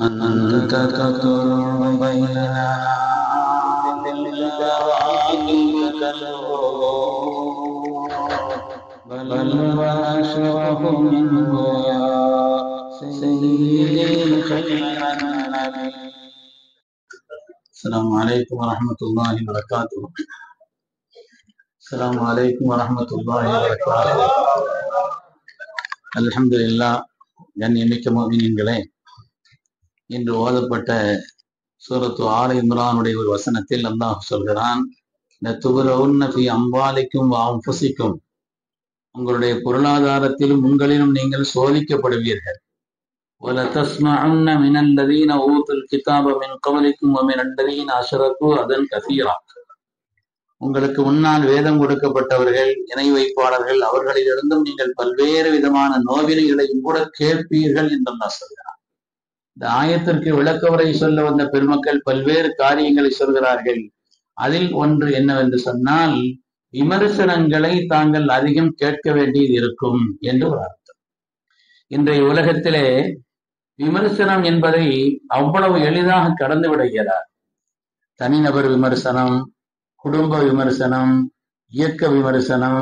أنت تطر بيننا بالبراكين بل وأشرف منه يا سيدي خير النبي السلام عليكم ورحمة الله وبركاته السلام عليكم ورحمة الله وبركاته الحمد لله கண்ணியமிக்க மோமினின்களே இன்று ஓதப்பட்ட சூரத்து ஆல இம்ரானுடைய ஒரு வசனத்தில் அல்லாஹ் சொல்கிறான் இந்த துபரவுன்ன ஃபி அம்பாலிக்கும் வாம்புசிக்கும் உங்களுடைய பொருளாதாரத்திலும் உங்களிலும் நீங்கள் சோதிக்கப்படுவீர்கள் وَلَتَسْمَعُنَّ مِنَ الَّذِينَ أُوتُوا الْكِتَابَ مِنْ قَبْلِكُمْ وَمِنَ الَّذِينَ أَشْرَكُوا أَذًى كَثِيرًا உங்களுக்கு முன்னால் வேதம் கொடுக்கப்பட்டவர்கள் இணை வைப்பாளர்கள் அவர்களிலிருந்தும் நீங்கள் பல்வேறு விதமான நோவினைகளையும் கூட கேட்பீர்கள் என்று நான் சொல்கிறான் இந்த ஆயத்திற்கு விளக்கவரை சொல்ல வந்த பெருமக்கள் பல்வேறு காரியங்களை சொல்கிறார்கள். அதில் ஒன்று என்னவென்று சொன்னால் விமர்சனங்களை தாங்கள் அதிகம் கேட்க வேண்டியது இருக்கும் என்று ஒரு அர்த்தம். இன்றைய உலகத்திலே விமர்சனம் என்பதை அவ்வளவு எளிதாக கடந்து விடுகிறார். தனிநபர் விமர்சனம் குடும்ப விமர்சனம் இயக்க விமர்சனம்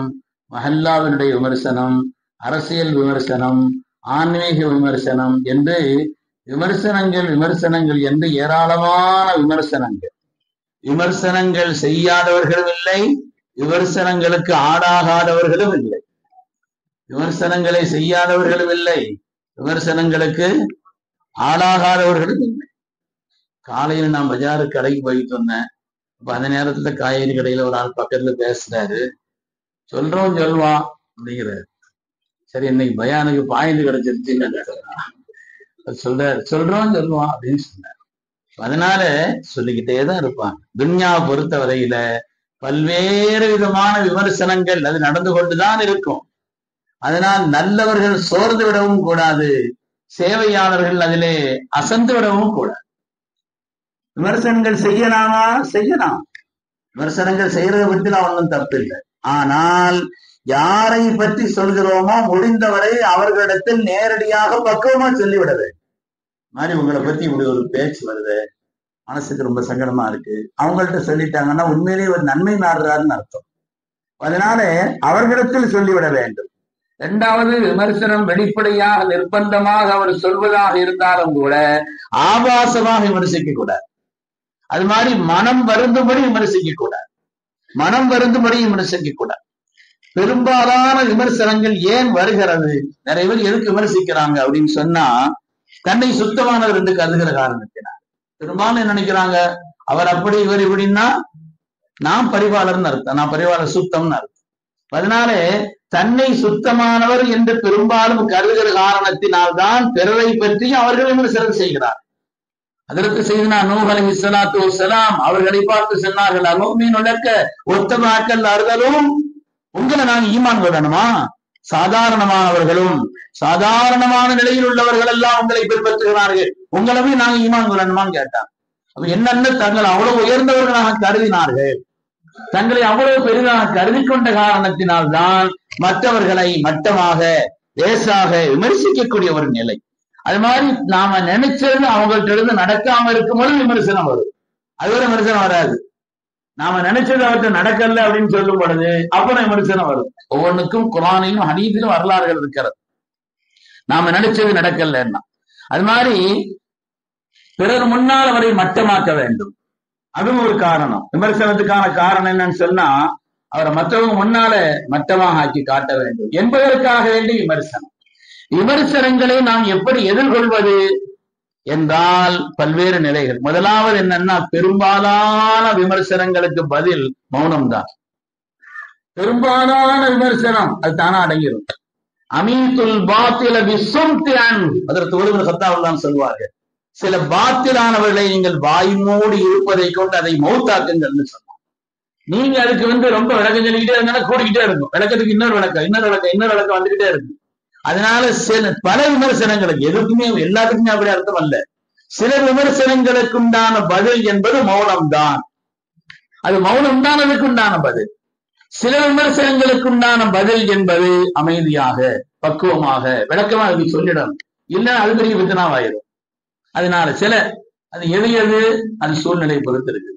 மஹல்லாவினுடைய விமர்சனம் அரசியல் விமர்சனம் ஆன்மீக விமர்சனம் என்று விமர்சனங்கள் விமர்சனங்கள் என்று ஏராளமான விமர்சனங்கள். விமர்சனங்கள் செய்யாதவர்களும் இல்லை விமர்சனங்களுக்கு ஆடாகாதவர்களும் இல்லை. விமர்சனங்களை செய்யாதவர்களும் இல்லை விமர்சனங்களுக்கு ஆளாகாதவர்களும் இல்லை. காலையில் நான் பஜாரு கடைக்கு போயிட்டு வந்தேன். அப்ப அந்த நேரத்துல காய்கறி கடையில ஒரு ஆள் பக்கத்துல பேசுறாரு. சொல்றோம் சொல்வான் அப்படிங்கிறாரு. சரி இன்னைக்கு பயானுக்கு பாயிண்ட் கிடைச்சிருச்சுன்னு சொல்றாரு. சொல்றோம் சொல்லுவான் அப்படின்னு சொன்னார். அதனால சொல்லிக்கிட்டே தான் இருப்பான் துன்யா பொறுத்த வரையில பல்வேறு விதமான விமர்சனங்கள் அது நடந்து கொண்டுதான் இருக்கும். அதனால் நல்லவர்கள் சோர்ந்து விடவும் கூடாது. சேவையாளர்கள் அதிலே அசந்து விடவும் கூடாது. விமர்சனங்கள் செய்யலாமா? செய்யலாம். விமர்சனங்கள் செய்யறதை பற்றி ஒன்றும் தப்பு இல்லை. ஆனால் யாரை பற்றி சொல்கிறோமோ முடிந்தவரை அவர்களிடத்தில் நேரடியாக பக்குவமா சொல்லிவிடுது. மாதிரி உங்களை பத்தி இப்படி ஒரு பேச்சு வருது. மனசுக்கு ரொம்ப சங்கடமா இருக்கு. அவங்கள்ட்ட சொல்லிட்டாங்கன்னா உண்மையிலேயே ஒரு நன்மை நாடுறாருன்னு அர்த்தம். அதனால அவர்களிடத்தில் சொல்லிவிட வேண்டும். இரண்டாவது விமர்சனம் வெளிப்படையாக நிர்பந்தமாக அவர் சொல்வதாக இருந்தாலும் கூட ஆபாசமாக விமர்சிக்க கூடாது. அது மாதிரி மனம் வருந்தும்படி விமர்சிக்க கூடாது. மனம் வருந்தும்படி விமர்சிக்க கூடாது. பெரும்பாலான விமர்சனங்கள் ஏன் வருகிறது? நிறைய பேர் எதுக்கு விமர்சிக்கிறாங்க அப்படின்னு சொன்னா தன்னை சுத்தமானவர் என்று கருதுகிற காரணத்தினார் பெரும்பாலும் என்ன நினைக்கிறாங்க? அவர் அப்படி இவர் இப்படின்னா நான் பரிவாளர்னு அர்த்தம். நான் பரிவாளர் சுத்தம்னு அர்த்தம். அதனால தன்னை சுத்தமானவர் என்று பெரும்பாலும் கருதுகிற காரணத்தினால்தான் பிறரை பற்றி அவர்கள் விமர்சனம் செய்கிறார் அதற்கு செய்தனா நூஹ் அலி சலாத்து அவர்களை பார்த்து சொன்னார்கள் அனுமீன் உழக்க ஒத்தமாக்கல் அறுதலும் உங்களை நாங்க ஈமான் கொள்ளணுமா சாதாரணமானவர்களும் சாதாரணமான நிலையில் உள்ளவர்கள் எல்லாம் உங்களை பின்பற்றுகிறார்கள். உங்களவே நாங்க ஈமான் கொள்ளணுமான்னு கேட்டான். அப்ப என்னென்ன தங்கள் அவ்வளவு உயர்ந்தவர்களாக கருதினார்கள். தங்களை அவ்வளவு பெரிதாக கருதி கொண்ட காரணத்தினால்தான் மற்றவர்களை மட்டமாக லேசாக விமர்சிக்கக்கூடிய ஒரு நிலை. அது மாதிரி நாம நினைச்சது அவங்கள்ட்ட இருந்து நடக்காம இருக்கும்போது விமர்சனம் வரும். அது ஒரு விமர்சனம் வராது. நாம நினைச்சது அவர்கிட்ட நடக்கல அப்படின்னு சொல்லும் பொழுது அப்புறம் விமர்சனம் வரும். ஒவ்வொன்றுக்கும் குரானிலும் ஹனீதிலும் வரலாறுகள் இருக்கிறது. நாம நினைச்சது நடக்கலன்னா. அது மாதிரி பிறர் முன்னால் அவரை மட்டமாக்க வேண்டும். அதுவும் ஒரு காரணம். விமர்சனத்துக்கான காரணம் என்னன்னு சொன்னா அவரை மற்றவங்க முன்னால மட்டமாக ஆக்கி காட்ட வேண்டும் என்பதற்காக வேண்டி விமர்சனம். விமர்சனங்களை நாம் எப்படி எதிர்கொள்வது? என்றால் பல்வேறு நிலைகள். முதலாவது என்னன்னா பெரும்பாலான விமர்சனங்களுக்கு பதில் மௌனம் தான் பெரும்பாலான விமர்சனம் அது தானா அடங்கிடும் அமீத்துல் பாத்தில விஸ்வம்தியான் அதற்கு ஒருவர் சத்தாவுதான் சொல்வார்கள். சில பாத்திலானவர்களை நீங்கள் வாய்மோடு இருப்பதை கொண்டு அதை மௌத்தாக்குங்கள்னு சொன்னார் நீங்க அதுக்கு வந்து ரொம்ப விளக்கம் சொல்லிக்கிட்டே இருந்தாலும் கூடிக்கிட்டே இருக்கும். விளக்கத்துக்கு இன்னொரு விளக்கம் இன்னொரு விளக்கம் இன்னொரு விளக்கம் வந்துகிட்டே இருக்கும். அதனால சில பல விமர்சனங்களுக்கு எதுக்குமே எல்லாத்துக்குமே அப்படி அர்த்தம் அல்ல. சில விமர்சனங்களுக்கு உண்டான பதில் என்பது மௌனம் தான் அது மௌனம் தான் அதுக்கு உண்டான பதில். சில விமர்சனங்களுக்கு உண்டான பதில் என்பது அமைதியாக பக்குவமாக விளக்கமா அதுக்கு சொல்லிடணும் இல்லை அது பெரிய வித்தனாவாயிரும். அதனால சில அது எது எது அது சூழ்நிலை பொறுத்து இருக்குது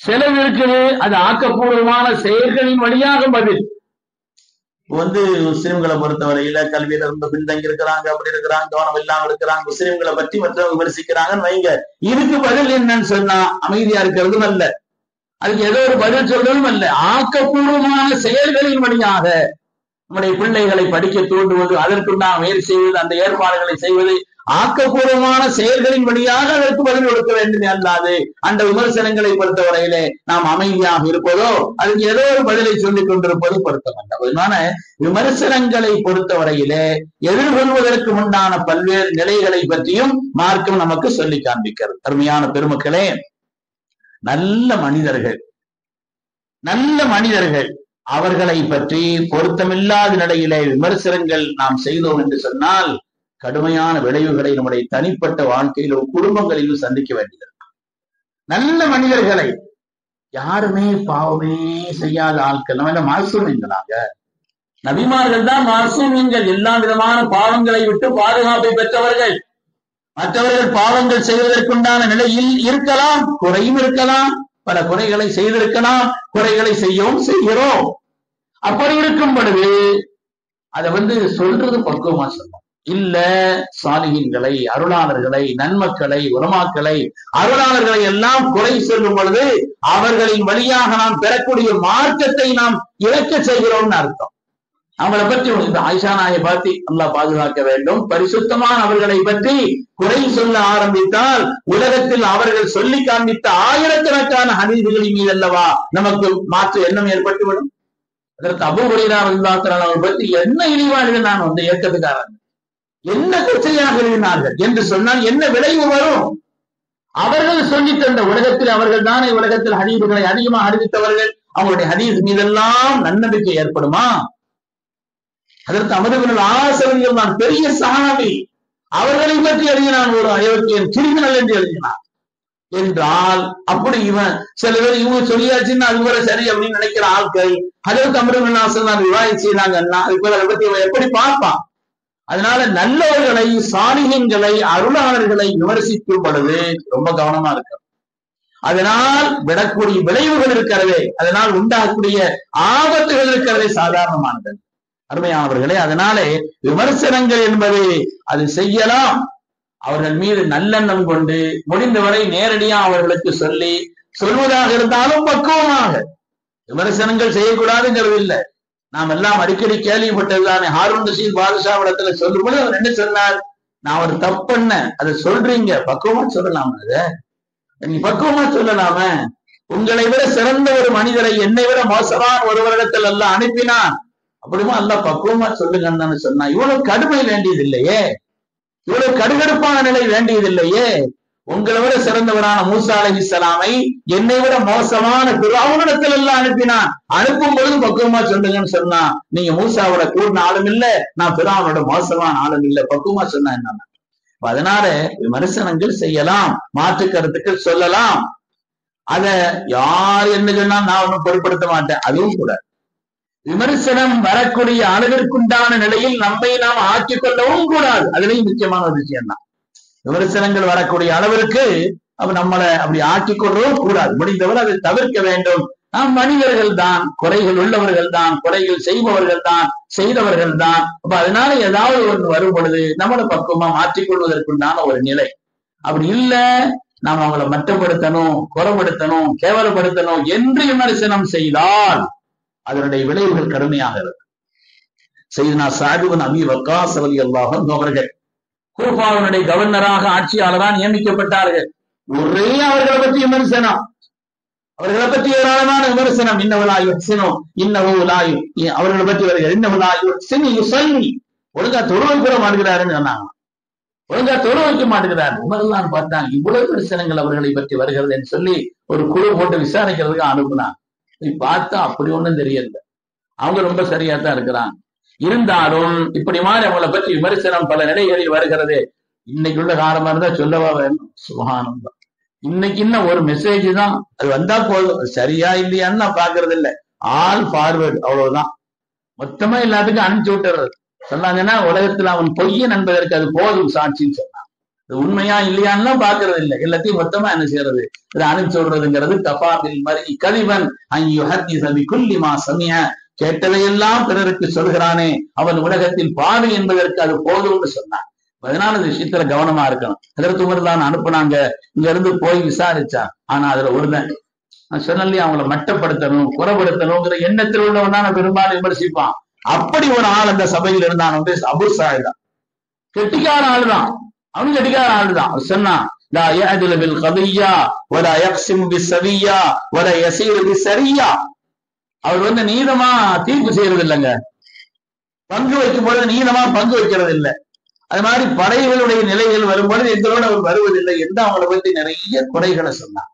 சிலது இருக்குது அது ஆக்கப்பூர்வமான செயல்களின் வழியாக பதில். வந்து முஸ்லிம்களை பொறுத்தவரையில கல்வியில ரொம்ப பின்தங்கி இருக்கிறாங்க அப்படி இருக்கிறாங்க கவனம் இல்லாம இருக்கிறாங்க முஸ்லிம்களை பற்றி மற்றவங்க விமர்சிக்கிறாங்கன்னு வைங்க. இதுக்கு பதில் என்னன்னு சொன்னா அமைதியா இருக்கிறதும் அல்ல. அதுக்கு ஏதோ ஒரு பதில் சொல்றதும் அல்ல. ஆக்கப்பூர்வமான செயல்களின் வழியாக நம்முடைய பிள்ளைகளை படிக்க தூண்டுவது அதற்குண்டான முயற்சி செய்வது அந்த ஏற்பாடுகளை செய்வது ஆக்கப்பூர்வமான செயல்களின் வழியாக அதற்கு பதில் கொடுக்க வேண்டும் அல்லாது அந்த விமர்சனங்களை பொறுத்தவரையிலே நாம் அமைதியாக இருப்பதோ அதுக்கு ஏதோ ஒரு பதிலை சொல்லிக் கொண்டிருப்பது பொருத்தமல்ல அதனால விமர்சனங்களை பொறுத்தவரையிலே எதிர்கொள்வதற்கு உண்டான பல்வேறு நிலைகளை பற்றியும் மார்க்கம் நமக்கு சொல்லி காண்பிக்கிறது. அருமையான பெருமக்களே நல்ல மனிதர்கள் நல்ல மனிதர்கள் அவர்களை பற்றி பொருத்தமில்லாத நிலையிலே விமர்சனங்கள் நாம் செய்தோம் என்று சொன்னால் கடுமையான விளைவுகளை நம்முடைய தனிப்பட்ட வாழ்க்கையிலும் குடும்பங்களிலும் சந்திக்க வேண்டியது. நல்ல மனிதர்களை யாருமே பாவமே செய்யாத ஆட்கள் நம்ம மாசூமிங்களாக நபிமார்கள் தான் மாசூமியங்கள் எல்லா விதமான பாவங்களை விட்டு பாதுகாப்பை பெற்றவர்கள். மற்றவர்கள் பாவங்கள் செய்வதற்குண்டான நிலையில் இருக்கலாம் குறையும் இருக்கலாம் பல குறைகளை செய்திருக்கலாம் குறைகளை செய்யவும் செய்கிறோம். அப்படி இருக்கும் பொழுது அதை வந்து சொல்றது பக்குவமா சொல்லணும் இல்ல சாலிகின்களை அருளாளர்களை நன்மக்களை உலமாக்களை அருளாளர்களை எல்லாம் குறை சொல்லும் பொழுது அவர்களின் வழியாக நாம் பெறக்கூடிய மார்க்கத்தை நாம் இழக்க செய்கிறோம்னு அர்த்தம். அவங்களை பற்றி இந்த ஆயிஷா நாயை பார்த்து நல்லா பாதுகாக்க வேண்டும். பரிசுத்தமான அவர்களை பற்றி குறை சொல்ல ஆரம்பித்தால் உலகத்தில் அவர்கள் சொல்லி காண்பித்த ஆயிரக்கணக்கான ஹதீதுகளின் மீது அல்லவா நமக்கு மாற்று எண்ணம் ஏற்பட்டுவிடும்? அதற்கு அபுபுரையா இருந்தாக்கிறான் அவரை பற்றி என்ன இழிவா நான் வந்து இயக்கத்துக்காரன் என்ன கொச்சையாக எழுதினார்கள்? என்று சொன்னால் என்ன விளைவு வரும்? அவர்கள் சொல்லி தந்த உலகத்தில் அவர்கள் தானே உலகத்தில் ஹதீதுகளை அதிகமாக அறிவித்தவர்கள். அவங்களுடைய ஹதீஸ் மீதெல்லாம் நன்னம்பிக்கை ஏற்படுமா? அதற்கு அமதுபின் ஆசிரியர் நான் பெரிய சாமி அவர்களை பற்றி எழுதினான் ஒரு அயோக்கியன் கிரிமினல் என்று எழுதினான். என்றால் அப்படி இவன் சில பேர் இவங்க சொல்லியாச்சுன்னா அது வரை சரி அப்படின்னு நினைக்கிற ஆட்கள் அதற்கு அமருபின் ஆசன் நான் விவாதம் அது போல அதை பத்தி இவன் எப்படி பார்ப்பான்? அதனால நல்லவர்களை சாணிகங்களை அருளாளர்களை விமர்சிக்கும் பொழுது ரொம்ப கவனமா இருக்க அதனால் விடக்கூடிய விளைவுகள் இருக்கிறதே அதனால் உண்டாகக்கூடிய ஆபத்துகள் இருக்கிறதே சாதாரணமானது. அருமையானவர்களே அதனாலே விமர்சனங்கள் என்பது அது செய்யலாம். அவர்கள் மீது நல்லெண்ணம் கொண்டு முடிந்தவரை நேரடியா அவர்களுக்கு சொல்லி சொல்வதாக இருந்தாலும் பக்குவமாக. விமர்சனங்கள் செய்யக்கூடாதுங்கிறது இல்லை நாம் எல்லாம் அடிக்கடி கேள்விப்பட்டதுதானே ஹாரூன் ரஷீத் பாதுஷாவிடத்துல சொல்லும்போது அவர் என்ன சொன்னார்? நான் ஒரு தப்பண்ண அதை சொல்றீங்க பக்குவமா சொல்லலாம் அத? நீ பக்குவமா சொல்லலாமே. உங்களை விட சிறந்த ஒரு மனிதரை என்னை விட மோசமான ஒருவரிடத்தில் எல்லாம் அனுப்பினான் அப்படிமா அல்ல பக்குவமா சொல்லுங்கன்னு சொன்னா. இவ்வளவு கடுமை வேண்டியது இல்லையே இவ்வளவு கடுகடுப்பான நிலை வேண்டியது இல்லையே உங்களை விட சிறந்தவரான மூசா அலஹி சலாமை என்னை விட மோசமான பிறவனிடத்தில் எல்லாம் அனுப்பினான். அனுப்பும் பொழுது பக்குவமா சொல்லுங்கன்னு சொன்னா. நீங்க மூசாவோட கூடின ஆளும் இல்ல. நான் பிறாவனோட மோசமான ஆளும் இல்ல. பக்குவமா சொன்னா என்ன அதனால விமர்சனங்கள் செய்யலாம். மாற்று கருத்துக்கள் சொல்லலாம். அத யார் என்ன சொன்னா நான் ஒன்னும் பொருட்படுத்த மாட்டேன். அதுவும் கூட. விமர்சனம் வரக்கூடிய அளவிற்குண்டான நிலையில் நம்மை நாம் ஆக்கிக் கொள்ளவும் கூடாது. அதுலயும் முக்கியமான ஒரு விஷயம் தான் விமர்சனங்கள் வரக்கூடிய அளவிற்கு அப்ப நம்மளை அப்படி ஆக்கிக் கொள்ளவும் கூடாது. முடிந்தவர் அதை தவிர்க்க வேண்டும். நாம் மனிதர்கள் தான் குறைகள் உள்ளவர்கள் தான் குறைகள் செய்பவர்கள் தான் செய்தவர்கள் தான் அப்ப அதனால ஏதாவது ஒன்று வரும் பொழுது நம்மளை பக்குவமா மாற்றிக்கொள்வதற்குண்டான ஒரு நிலை. அப்படி இல்ல நாம் அவங்களை மட்டப்படுத்தணும் குறப்படுத்தணும் கேவலப்படுத்தணும் என்று விமர்சனம் செய்தால் அதனுடைய விளைவுகள் கடுமையாக இருக்கு. செய்தனா சாஹிபன் அபி வக்காஸ் அலி அல்லாஹன் அவர்கள் கூஃபாவினுடைய கவர்னராக ஆட்சியாளராக நியமிக்கப்பட்டார்கள். ஒரே அவர்களை பற்றி விமர்சனம். அவர்களை பற்றி ஏராளமான விமர்சனம். இன்னவலாய் சினோ இன்னவுலாய் அவர்களை பற்றி வருகிறார். இன்னவலாய் சினி சொல்லி ஒழுங்கா தொழு கூட மாட்டுகிறாருன்னு சொன்னாங்க. ஒழுங்கா தொழு வைக்க மாட்டுகிறார். உமரெல்லாம் பார்த்தாங்க இவ்வளவு விமர்சனங்கள் அவர்களை பற்றி வருகிறது என்று சொல்லி ஒரு குழு போட்டு விசாரிக்கிறதுக்கு அனுப்புனாங்க. நீ பார்த்தா அப்படி ஒண்ணும் தெரியல. அவங்க ரொம்ப சரியா தான் இருக்கிறாங்க. இருந்தாலும் இப்படி மாதிரி அவங்கள பற்றி விமர்சனம் பல நிலைகளில் வருகிறது. இன்னைக்கு உள்ள காலமா இருந்தா சொல்லவா வேணும்? சுகானம் தான் இன்னைக்கு இன்னும் ஒரு மெசேஜ் தான். அது வந்தா போதும். சரியா இல்லையான்னு நான் பாக்குறது இல்லை. ஆல் ஃபார்வேர்டு அவ்வளவுதான். மொத்தமா எல்லாத்துக்கும் அனுப்பிச்சு விட்டுறது. சொன்னாங்கன்னா உலகத்துல அவன் பொய்யன் என்பதற்கு அது போதும் சாட்சின்னு சொல்ல இது உண்மையா இல்லையான்னு பாக்குறது இல்லை. எல்லாத்தையும் மொத்தமா என்ன செய்யறது? இதை அனுப்பி சொல்றதுங்கிறது கபாபில் மரி கலிவன் ஐயோ ஹத்தி சபி குல்லிமா சமிய. கேட்டதையெல்லாம் பிறருக்கு சொல்கிறானே அவன் உலகத்தில் பாடு என்பதற்கு அது போதும்னு சொன்னான். அதனால இந்த விஷயத்துல கவனமா இருக்கணும். அதற்கு தான் அனுப்புனாங்க. இங்க இருந்து போய் விசாரிச்சா. ஆனா அதுல ஒருதன் நான் சொன்னலையே அவங்கள மட்டப்படுத்தணும் குறப்படுத்தணுங்கிற எண்ணத்தில் உள்ளவன் தான் பெரும்பாலும் விமர்சிப்பான். அப்படி ஒரு ஆள் அந்த சபையில் இருந்தான். வந்து அபுசாய் தான் கெட்டிக்கார ஆள் தான் அவனும் கெட்டிக்கார ஆள் தான் அவர் சொன்னான் லா يعدل بالقضية ولا يقسم بالسوية ولا يسير بالسرية அவர் வந்து நீதமா தீர்ப்பு செய்யறது இல்லைங்க பங்கு வைக்கும் பொழுது நீதமா பங்கு வைக்கிறது இல்லை அது மாதிரி படைகளுடைய நிலைகள் வரும்பொழுது எங்களோட அவர் வருவதில்லை என்று அவங்கள பத்தி நிறைய குறைகளை சொன்னான்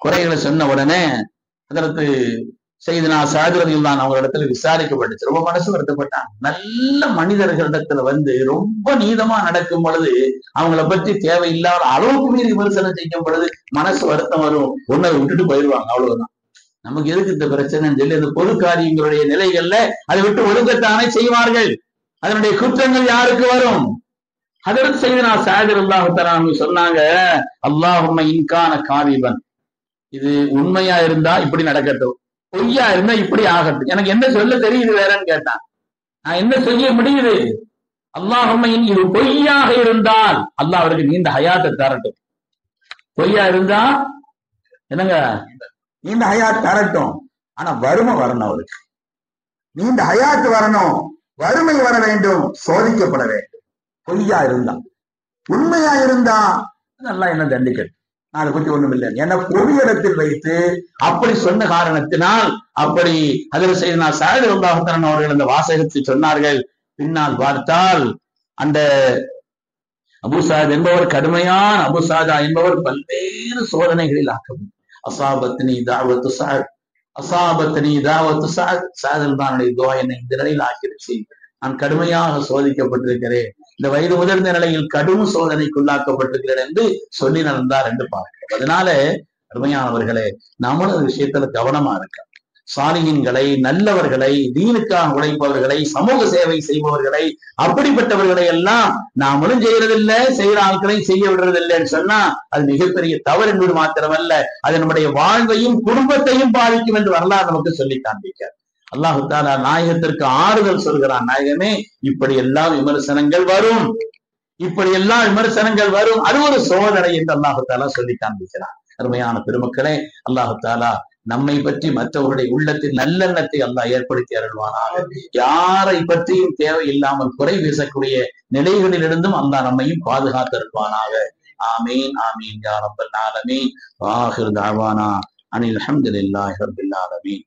குறைகளை சொன்ன உடனே அதற்கு செய்தினா சாகுரதியில் தான் அவங்க இடத்துல விசாரிக்கப்பட்டுச்சு. ரொம்ப மனசு வருத்தப்பட்டாங்க. நல்ல மனிதர்களிடத்துல வந்து ரொம்ப நீதமா நடக்கும் பொழுது அவங்கள பத்தி தேவையில்லாத அளவுக்கு மீறி விமர்சனம் செய்யும் பொழுது மனசு வருத்தம் வரும். ஒன்றை விட்டுட்டு போயிடுவாங்க. அவ்வளவுதான். நமக்கு எதுக்கு இந்த பிரச்சனைன்னு சொல்லி அந்த பொது காரியங்களுடைய நிலைகள்ல அதை விட்டு ஒழுங்கத்தானே செய்வார்கள். அதனுடைய குற்றங்கள் யாருக்கு வரும்? அதற்கு செய்து நான் சாகர் அல்லாஹு சொன்னாங்க அல்லாஹும்ம இன்கான காவிபன் இது உண்மையா இருந்தா இப்படி நடக்கட்டும். பொய்யா இருந்தா இப்படி ஆகட்டும். எனக்கு என்ன சொல்ல தெரியுது வேறன்னு கேட்டான். நான் என்ன செய்ய முடியுது? அல்லாஹும்ம இது பொய்யாக இருந்தால் அல்லாஹ் அவருக்கு நீண்ட ஹயாத்தை தரட்டும். பொய்யா இருந்தா என்னங்க? நீண்ட ஹயாத் தரட்டும். ஆனா வறுமை வரணும் அவருக்கு. நீண்ட ஹயாத் வரணும். வறுமை வர வேண்டும். சோதிக்கப்பட வேண்டும். பொய்யா இருந்தா. உண்மையா இருந்தா நல்லா என்ன தண்டிக்கட்டும். நான் அதை பத்தி ஒண்ணும் இல்லை. என பொது இடத்தில் வைத்து அப்படி சொன்ன காரணத்தினால் அப்படி அதில் செய்த நான் சாயது அவர்கள் அந்த வாசகத்தை சொன்னார்கள். பின்னால் பார்த்தால் அந்த அபுசாத் என்பவர் கடுமையான அபுசாதா என்பவர் பல்வேறு சோதனைகளில் ஆக்கப்படும் அசாபத்தினி தாவத்து சாத் அசாபத்தினி தாவத்து சாத் சாதல் தான் துவா என்னை இந்த நிலையில் ஆக்கிடுச்சு நான் கடுமையாக சோதிக்கப்பட்டிருக்கிறேன். இந்த வயது முதிர்ந்த நிலையில் கடும் சோதனைக்குள்ளாக்கப்பட்டிருக்கிறேன் என்று சொல்லி நடந்தார் என்று பார்க்கிறோம். அதனால அருமையானவர்களே நம்மளும் அந்த விஷயத்துல கவனமா இருக்க சாலியின்களை நல்லவர்களை தீனுக்காக உழைப்பவர்களை சமூக சேவை செய்பவர்களை அப்படிப்பட்டவர்களை எல்லாம் நாமளும் செய்யறதில்லை செய்யற ஆட்களை செய்ய விடுறதில்லைன்னு சொன்னா அது மிகப்பெரிய தவறு என்பது மாத்திரமல்ல. அது நம்முடைய வாழ்வையும் குடும்பத்தையும் பாதிக்கும் என்று வரலாறு நமக்கு சொல்லி காண்பிக்கிறார் அல்லாஹு தாலா நாயகத்திற்கு ஆறுதல் சொல்கிறான். நாயகமே இப்படி எல்லாம் விமர்சனங்கள் வரும். இப்படி எல்லாம் விமர்சனங்கள் வரும். அது ஒரு சோதனை என்று அல்லாஹு தாலா சொல்லி காண்பிக்கிறான். அருமையான பெருமக்களே அல்லாஹு தாலா நம்மை பற்றி மற்றவர்களுடைய உள்ளத்தில் நல்லெண்ணத்தை அல்லாஹ் ஏற்படுத்தி அருள்வானாக. யாரை பற்றியும் தேவையில்லாமல் குறை வீசக்கூடிய நிலைகளிலிருந்தும் அல்லாஹ் நம்மையும் பாதுகாத்து அருள்வானாக. ஆமீன் ஆமீன். யாரப்பல் ஆலமீன். ஆஹிர் தாவானா அனில் அல்ஹம்துலில்லாஹி ரப்பில் ஆலமீன்.